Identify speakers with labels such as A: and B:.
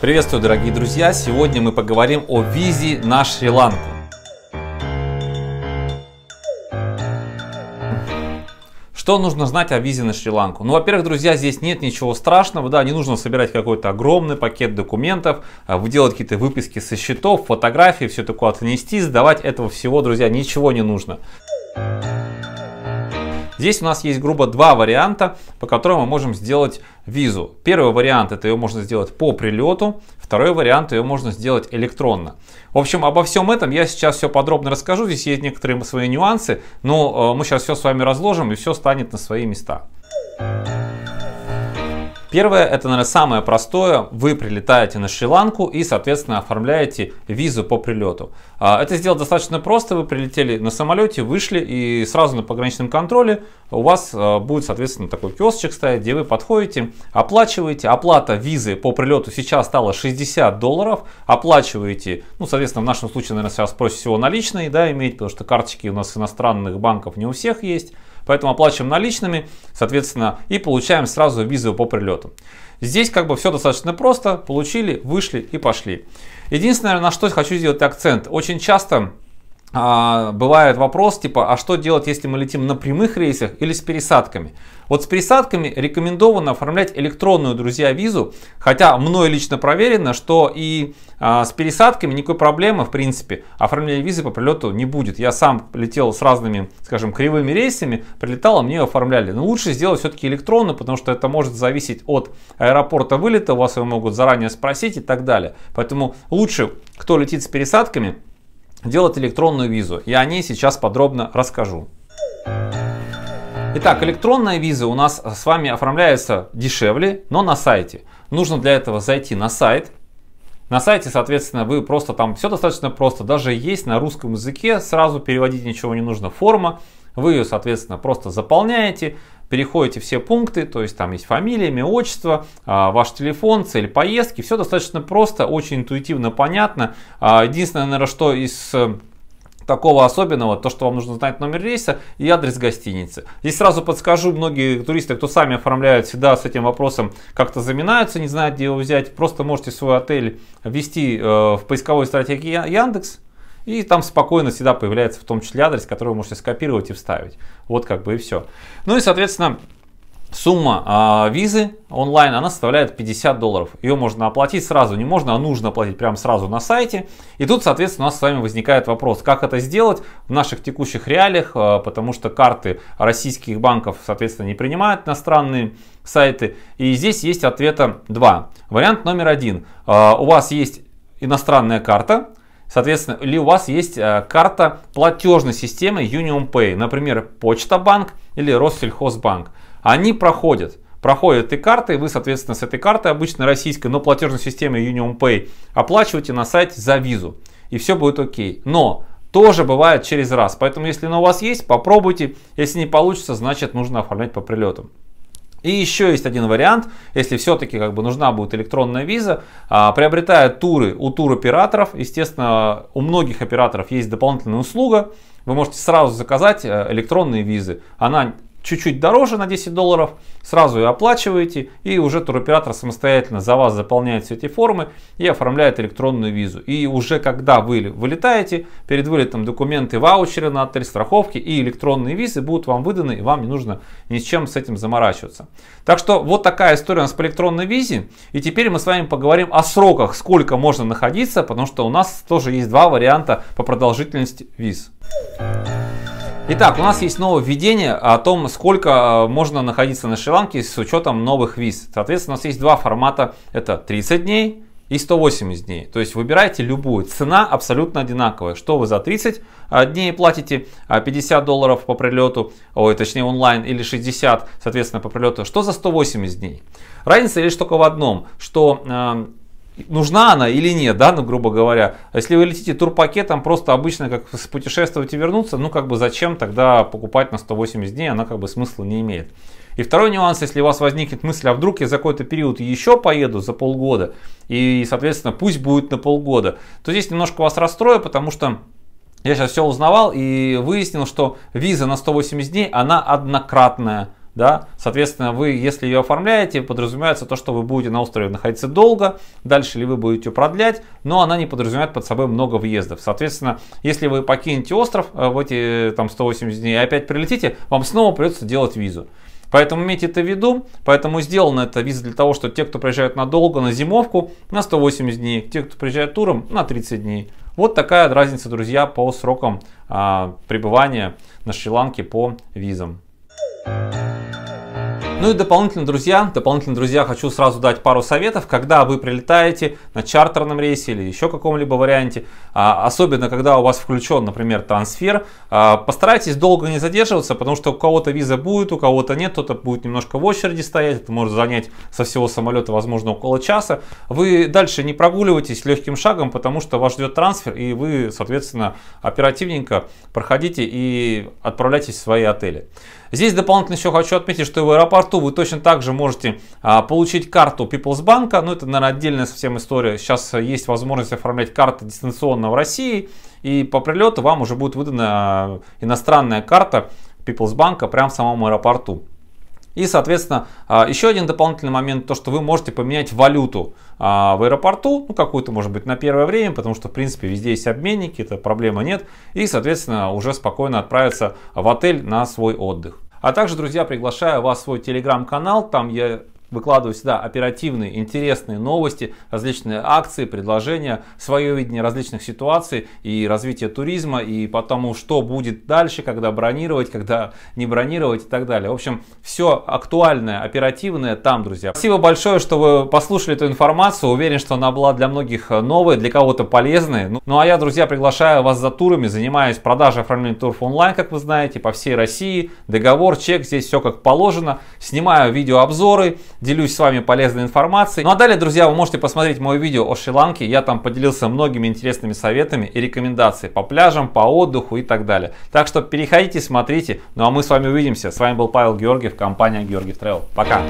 A: Приветствую, дорогие друзья! Сегодня мы поговорим о визе на Шри-Ланку. Что нужно знать о визе на Шри-Ланку? Ну, во-первых, друзья, здесь нет ничего страшного, да, не нужно собирать какой-то огромный пакет документов, а, выделать какие-то выписки со счетов, фотографии, все такое отнести, сдавать этого всего, друзья, ничего не нужно. Здесь у нас есть грубо два варианта, по которым мы можем сделать визу. Первый вариант это ее можно сделать по прилету, второй вариант ее можно сделать электронно. В общем, обо всем этом я сейчас все подробно расскажу. Здесь есть некоторые свои нюансы, но э, мы сейчас все с вами разложим и все станет на свои места. Первое, это, наверное, самое простое. Вы прилетаете на Шри-Ланку и, соответственно, оформляете визу по прилету. А, это сделать достаточно просто. Вы прилетели на самолете, вышли и сразу на пограничном контроле у вас а, будет, соответственно, такой киосочек стоять, где вы подходите, оплачиваете. Оплата визы по прилету сейчас стала 60 долларов. Оплачиваете, ну, соответственно, в нашем случае, наверное, сейчас проще всего наличные, да, иметь, потому что карточки у нас иностранных банков не у всех есть. Поэтому оплачиваем наличными, соответственно, и получаем сразу визу по прилету. Здесь как бы все достаточно просто. Получили, вышли и пошли. Единственное, на что хочу сделать акцент. Очень часто а, бывает вопрос типа, а что делать, если мы летим на прямых рейсах или с пересадками? Вот с пересадками рекомендовано оформлять электронную, друзья, визу, хотя мной лично проверено, что и а, с пересадками никакой проблемы, в принципе, оформления визы по прилету не будет. Я сам летел с разными, скажем, кривыми рейсами, прилетал, а мне оформляли. Но лучше сделать все-таки электронно, потому что это может зависеть от аэропорта вылета, у вас его могут заранее спросить и так далее. Поэтому лучше, кто летит с пересадками, делать электронную визу. Я о ней сейчас подробно расскажу. Итак, электронная виза у нас с вами оформляется дешевле, но на сайте. Нужно для этого зайти на сайт. На сайте, соответственно, вы просто там все достаточно просто. Даже есть на русском языке, сразу переводить ничего не нужно. Форма, вы ее, соответственно, просто заполняете, переходите все пункты, то есть там есть фамилия, имя, отчество, а, ваш телефон, цель поездки. Все достаточно просто, очень интуитивно понятно. А, единственное, наверное, что из э, такого особенного, то, что вам нужно знать номер рейса и адрес гостиницы. Здесь сразу подскажу, многие туристы, кто сами оформляют, всегда с этим вопросом как-то заминаются, не знают, где его взять. Просто можете свой отель ввести э, в поисковой стратегии Яндекс, и там спокойно всегда появляется в том числе адрес, который вы можете скопировать и вставить. Вот как бы и все. Ну и, соответственно, сумма э, визы онлайн, она составляет 50 долларов. Ее можно оплатить сразу, не можно, а нужно оплатить прямо сразу на сайте. И тут, соответственно, у нас с вами возникает вопрос, как это сделать в наших текущих реалиях, э, потому что карты российских банков, соответственно, не принимают иностранные сайты. И здесь есть ответа два. Вариант номер один. Э, у вас есть иностранная карта, Соответственно, или у вас есть э, карта платежной системы Union Pay, например, Почта Банк или Россельхозбанк. Они проходят проходят этой картой, вы, соответственно, с этой картой обычно российской, но платежной системой Union Pay оплачиваете на сайте за визу. И все будет окей. Но тоже бывает через раз. Поэтому, если она у вас есть, попробуйте. Если не получится, значит нужно оформлять по прилету. И еще есть один вариант, если все-таки как бы нужна будет электронная виза, а, приобретая туры у туроператоров, естественно, у многих операторов есть дополнительная услуга, вы можете сразу заказать э, электронные визы. Она чуть-чуть дороже на 10 долларов, сразу ее оплачиваете, и уже туроператор самостоятельно за вас заполняет все эти формы и оформляет электронную визу. И уже когда вы вылетаете, перед вылетом документы, ваучеры на отель, страховки и электронные визы будут вам выданы, и вам не нужно ни с чем с этим заморачиваться. Так что вот такая история у нас по электронной визе. И теперь мы с вами поговорим о сроках, сколько можно находиться, потому что у нас тоже есть два варианта по продолжительности виз. Итак, у нас есть новое введение о том, сколько э, можно находиться на Шри-Ланке с учетом новых виз. Соответственно, у нас есть два формата. Это 30 дней и 180 дней. То есть выбирайте любую. Цена абсолютно одинаковая. Что вы за 30 э, дней платите 50 э, долларов по прилету, ой, точнее онлайн, или 60, соответственно, по прилету. Что за 180 дней? Разница лишь только в одном, что нужна она или нет, да, ну, грубо говоря. Если вы летите турпакетом, просто обычно как путешествовать и вернуться, ну, как бы зачем тогда покупать на 180 дней, она как бы смысла не имеет. И второй нюанс, если у вас возникнет мысль, а вдруг я за какой-то период еще поеду за полгода, и, соответственно, пусть будет на полгода, то здесь немножко вас расстрою, потому что я сейчас все узнавал и выяснил, что виза на 180 дней, она однократная да, соответственно, вы, если ее оформляете, подразумевается то, что вы будете на острове находиться долго, дальше ли вы будете продлять, но она не подразумевает под собой много въездов. Соответственно, если вы покинете остров э, в эти там 180 дней и опять прилетите, вам снова придется делать визу. Поэтому имейте это в виду. Поэтому сделана эта виза для того, что те, кто приезжают надолго, на зимовку, на 180 дней, те, кто приезжает туром, на 30 дней. Вот такая разница, друзья, по срокам а, пребывания на Шри-Ланке по визам. Ну и дополнительно, друзья, дополнительно, друзья, хочу сразу дать пару советов, когда вы прилетаете на чартерном рейсе или еще каком-либо варианте, а, особенно когда у вас включен, например, трансфер, а, постарайтесь долго не задерживаться, потому что у кого-то виза будет, у кого-то нет, кто-то будет немножко в очереди стоять, это может занять со всего самолета, возможно, около часа. Вы дальше не прогуливайтесь легким шагом, потому что вас ждет трансфер, и вы, соответственно, оперативненько проходите и отправляйтесь в свои отели. Здесь дополнительно еще хочу отметить, что в аэропорту вы точно так же можете а, получить карту People's Bank. Ну, это, наверное, отдельная совсем история. Сейчас есть возможность оформлять карты дистанционно в России. И по прилету вам уже будет выдана а, иностранная карта People's Bank прямо в самом аэропорту. И, соответственно, а, еще один дополнительный момент, то, что вы можете поменять валюту в аэропорту, ну, какую-то, может быть, на первое время, потому что, в принципе, везде есть обменники, это проблема нет. И, соответственно, уже спокойно отправиться в отель на свой отдых. А также, друзья, приглашаю вас в свой телеграм-канал, там я Выкладываю сюда оперативные, интересные новости, различные акции, предложения, свое видение различных ситуаций и развития туризма, и потому что будет дальше, когда бронировать, когда не бронировать и так далее. В общем, все актуальное, оперативное там, друзья. Спасибо большое, что вы послушали эту информацию. Уверен, что она была для многих новой, для кого-то полезной. Ну, ну а я, друзья, приглашаю вас за турами, занимаюсь продажей оформлением туров онлайн, как вы знаете, по всей России. Договор, чек, здесь все как положено. Снимаю видеообзоры делюсь с вами полезной информацией. Ну а далее, друзья, вы можете посмотреть мое видео о Шри-Ланке. Я там поделился многими интересными советами и рекомендациями по пляжам, по отдыху и так далее. Так что переходите, смотрите. Ну а мы с вами увидимся. С вами был Павел Георгиев, компания Георгиев Travel. Пока!